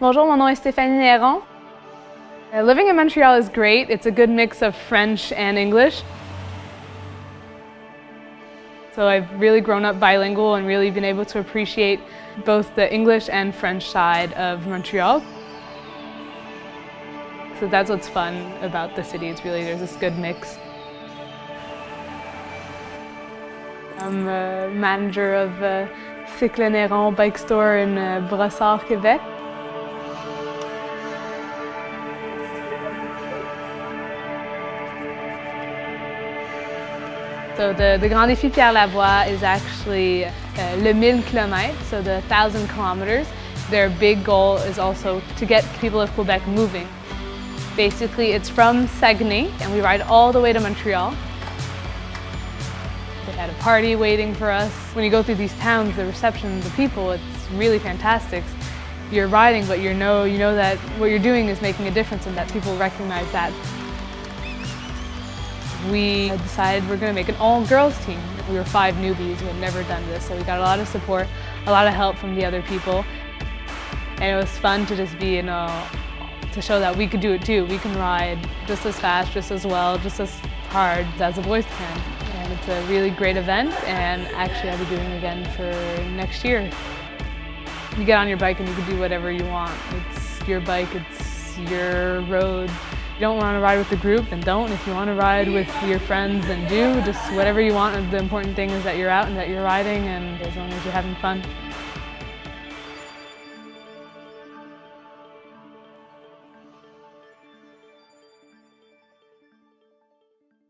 Bonjour, mon nom est Stéphanie Néron. Uh, living in Montreal is great. It's a good mix of French and English. So I've really grown up bilingual and really been able to appreciate both the English and French side of Montreal. So that's what's fun about the city. It's really, there's this good mix. I'm a manager of uh, Cycle Néron bike store in uh, Brossard, Quebec. So the, the Grand Défi Pierre Lavoie is actually uh, le 1000 km, so the 1000 kilometers. Their big goal is also to get people of Quebec moving. Basically, it's from Saguenay, and we ride all the way to Montreal. They had a party waiting for us. When you go through these towns, the reception, the people, it's really fantastic. You're riding, but you know, you know that what you're doing is making a difference and that people recognize that we decided we're going to make an all-girls team. We were five newbies who had never done this, so we got a lot of support, a lot of help from the other people. And it was fun to just be in a, to show that we could do it too. We can ride just as fast, just as well, just as hard as the boys can. And it's a really great event, and actually I'll be doing it again for next year. You get on your bike and you can do whatever you want. It's your bike, it's your road, you don't want to ride with the group, then don't. If you want to ride with your friends, then do. Just whatever you want. The important thing is that you're out and that you're riding, and as long as you're having fun.